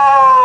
Oh!